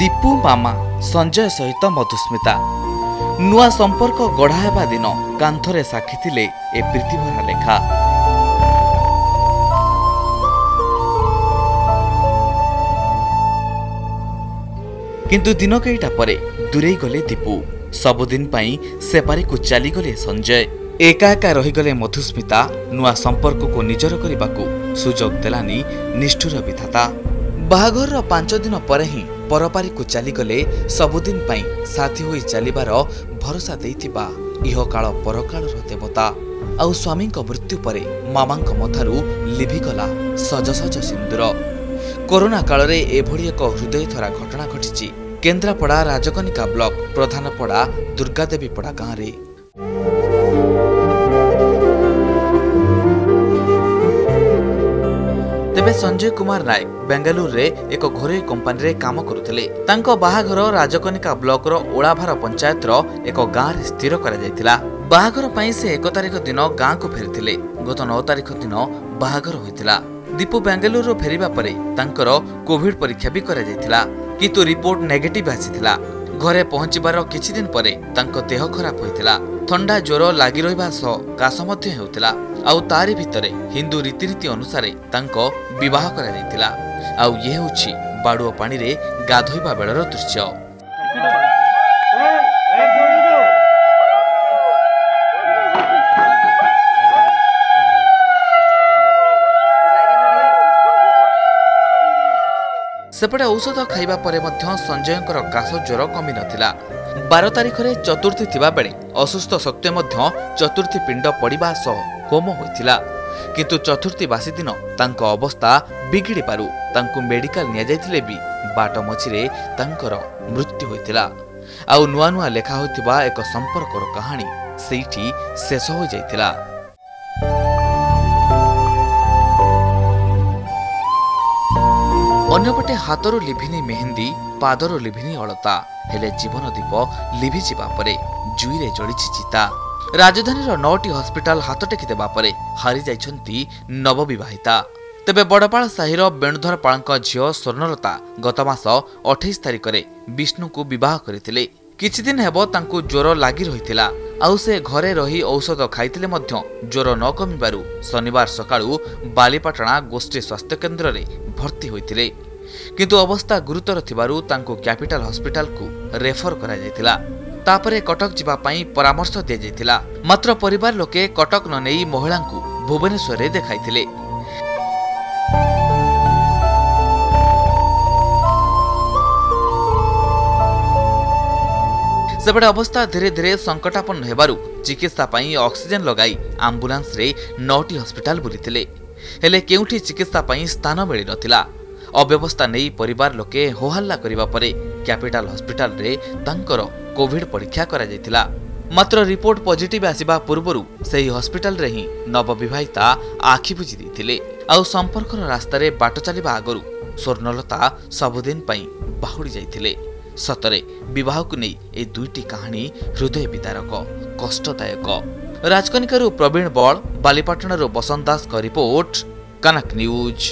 ଦୀପୁ ମାମା ସଞ୍ଜୟ ସହିତ ମଧୁସ୍ମିତା। ନୂଆ ସମ୍ପର୍କ ଗଢ଼ା ହେବା ଦିନ କାନ୍ଥରେ ସାକ୍ଷୀ ଥିଲେ ଏ ପ୍ରୀତିଭରା ଲେଖା। କିନ୍ତୁ ଦିନ କେଇଟା ପରେ ଦୂରେଇ ଗଲେ ଦୀପୁ। ସବୁଦିନ ପାଇଁ ସେପାରିକୁ ଚାଲିଗଲେ ସଞ୍ଜୟ। ଏକା ଏକା ରହିଗଲେ ମଧୁସ୍ମିତା। ନୂଆ ସମ୍ପର୍କକୁ ନିଜର କରିବାକୁ ସୁଯୋଗ ଦେଲାନି ନିଷ୍ଠୁର ବିଧାତା। ବାହାଘରର ପାଞ୍ଚ ଦିନ ପରେ ହିଁ ପରପାରିକୁ ଚାଲିଗଲେ ସବୁଦିନ ପାଇଁ ସାଥୀ ହୋଇ ଚାଲିବାର ଭରସା ଦେଇଥିବା ଇହକାଳ ପରକାଳର ଦେବତା। ଆଉ ସ୍ୱାମୀଙ୍କ ମୃତ୍ୟୁ ପରେ ମାମାଙ୍କ ମଥାରୁ ଲିଭିଗଲା ସଜ ସଜ ସିନ୍ଦୁର। କରୋନା କାଳରେ ଏଭଳି ଏକ ହୃଦୟଥରା ଘଟଣା ଘଟିଛି। କେନ୍ଦ୍ରାପଡ଼ା ରାଜକନିକା ବ୍ଲକ ପ୍ରଧାନପଡ଼ା ଦୁର୍ଗାଦେବୀପଡ଼ା ଗାଁରେ। ତେବେ ସଞ୍ଜୟ କୁମାର ନାୟକ ବେଙ୍ଗାଲୁରୁରେ ଏକ ଘରୋଇ କମ୍ପାନୀରେ କାମ କରୁଥିଲେ। ତାଙ୍କ ବାହାଘର ରାଜକନିକା ବ୍ଲକର ଓଳାଭାର ପଞ୍ଚାୟତର ଏକ ଗାଁରେ ସ୍ଥିର କରାଯାଇଥିଲା। ବାହାଘର ପାଇଁ ସେ ଏକ ତାରିଖ ଦିନ ଗାଁକୁ ଫେରିଥିଲେ। ଗତ ନଅ ତାରିଖ ଦିନ ବାହାଘର ହୋଇଥିଲା। ଦୀପୁ ବେଙ୍ଗାଲୁରୁରୁ ଫେରିବା ପରେ ତାଙ୍କର କୋଭିଡ ପରୀକ୍ଷା ବି କରାଯାଇଥିଲା। କିନ୍ତୁ ରିପୋର୍ଟ ନେଗେଟିଭ ଆସିଥିଲା। ଘରେ ପହଞ୍ଚିବାର କିଛି ଦିନ ପରେ ତାଙ୍କ ଦେହ ଖରାପ ହୋଇଥିଲା। ଥଣ୍ଡା ଜ୍ୱର ଲାଗି ରହିବା ସହ କାଶ ମଧ୍ୟ ହେଉଥିଲା। ଆଉ ତାରି ଭିତରେ ହିନ୍ଦୁ ରୀତିନୀତି ଅନୁସାରେ ତାଙ୍କ ବିବାହ କରାଯାଇଥିଲା। ଆଉ ଇଏ ହେଉଛି ବାଡୁଅ ପାଣିରେ ଗାଧୋଇବା ବେଳର ଦୃଶ୍ୟ। ସେପଟେ ଔଷଧ ଖାଇବା ପରେ ମଧ୍ୟ ସଞ୍ଜୟଙ୍କର କାଶ ଜ୍ୱର କମି ନଥିଲା ବାର ତାରିଖରେ ଚତୁର୍ଥୀ ଥିବା ବେଳେ ଅସୁସ୍ଥ ସତ୍ତ୍ୱେ ମଧ୍ୟ ଚତୁର୍ଥୀ ପିଣ୍ଡ ପଡ଼ିବା ସହ ହୋମ ହୋଇଥିଲା। କିନ୍ତୁ ଚତୁର୍ଥୀ ବାସି ଦିନ ତାଙ୍କ ଅବସ୍ଥା ବିଗିଡ଼ିବାରୁ ତାଙ୍କୁ ମେଡିକାଲ ନିଆଯାଇଥିଲେ ବି ବାଟ ମଝିରେ ତାଙ୍କର ମୃତ୍ୟୁ ହୋଇଥିଲା। ଆଉ ନୂଆ ନୂଆ ଲେଖା ହୋଇଥିବା ଏକ ସମ୍ପର୍କର କାହାଣୀ ସେଇଠି ଶେଷ ହୋଇଯାଇଥିଲା। ଅନ୍ୟପଟେ ହାତରୁ ଲିଭିନି ମେହେନ୍ଦି ପାଦରୁ ଲିଭିନି ଅଳତା ହେଲେ ଜୀବନ ଦୀପ ଲିଭିଯିବା ପରେ ଜୁଇରେ ଜଳିଛି ଚିତା। ରାଜଧାନୀର ନଅଟି ହସ୍ପିଟାଲ ହାତ ଟେକି ଦେବା ପରେ ହାରି ଯାଇଛନ୍ତି ନବବିବାହିତା। ତେବେ ବଡ଼ପାଳ ସାହିର ବେଣୁଧର ପାଳଙ୍କ ଝିଅ ସ୍ୱର୍ଣ୍ଣଲତା ଗତ ମାସ ଅଠେଇଶ ତାରିଖରେ ବିଷ୍ଣୁଙ୍କୁ ବିବାହ କରିଥିଲେ। କିଛି ଦିନ ହେବ ତାଙ୍କୁ ଜ୍ୱର ଲାଗି ରହିଥିଲା। ଆଉ ସେ ଘରେ ରହି ଔଷଧ ଖାଇଥିଲେ ମଧ୍ୟ ଜ୍ୱର ନ କମିବାରୁ ଶନିବାର ସକାଳୁ ବାଲିପାଟଣା ଗୋଷ୍ଠୀ ସ୍ୱାସ୍ଥ୍ୟକେନ୍ଦ୍ରରେ ଭର୍ତ୍ତି ହୋଇଥିଲେ। କିନ୍ତୁ ଅବସ୍ଥା ଗୁରୁତର ଥିବାରୁ ତାଙ୍କୁ କ୍ୟାପିଟାଲ ହସ୍ପିଟାଲକୁ ରେଫର କରାଯାଇଥିଲା। ତାପରେ କଟକ ଯିବା ପାଇଁ ପରାମର୍ଶ ଦିଆଯାଇଥିଲା। ମାତ୍ର ପରିବାର ଲୋକେ କଟକ ନ ନେଇ ମହିଳାଙ୍କୁ ଭୁବନେଶ୍ୱରରେ ଦେଖାଇଥିଲେ। ସେପଟେ ଅବସ୍ଥା ଧୀରେ ଧୀରେ ସଙ୍କଟାପନ୍ନ ହେବାରୁ ଚିକିତ୍ସା ପାଇଁ ଅକ୍ସିଜେନ୍ ଲଗାଇ ଆମ୍ବୁଲାନ୍ସରେ ନଅଟି ହସ୍ପିଟାଲ ବୁଲିଥିଲେ। ହେଲେ କେଉଁଠି ଚିକିତ୍ସା ପାଇଁ ସ୍ଥାନ ମିଳିନଥିଲା। ଅବ୍ୟବସ୍ଥା ନେଇ ପରିବାର ଲୋକେ ହୋହାଲ୍ଲା କରିବା ପରେ କ୍ୟାପିଟାଲ ହସ୍ପିଟାଲରେ ତାଙ୍କର କୋଭିଡ ପରୀକ୍ଷା କରାଯାଇଥିଲା। ମାତ୍ର ରିପୋର୍ଟ ପଜିଟିଭ ଆସିବା ପୂର୍ବରୁ ସେହି ହସ୍ପିଟାଲରେ ହିଁ ନବବିବାହିତା ଆଖି ବୁଜି ଦେଇଥିଲେ। ଆଉ ସମ୍ପର୍କର ରାସ୍ତାରେ ବାଟ ଚାଲିବା ଆଗରୁ ସ୍ୱର୍ଣ୍ଣଲତା ସବୁଦିନ ପାଇଁ ବାହୁଡ଼ି ଯାଇଥିଲେ। ସତରେ ବିବାହକୁ ନେଇ ଏ ଦୁଇଟି କାହାଣୀ ହୃଦୟ ବିଦାରକ କଷ୍ଟଦାୟକ। ରାଜକନିକାରୁ ପ୍ରବୀଣ ବଳ ବାଲିପାଟଣାରୁ ବସନ୍ତ ଦାସଙ୍କ ରିପୋର୍ଟ କନକ ନ୍ୟୁଜ୍।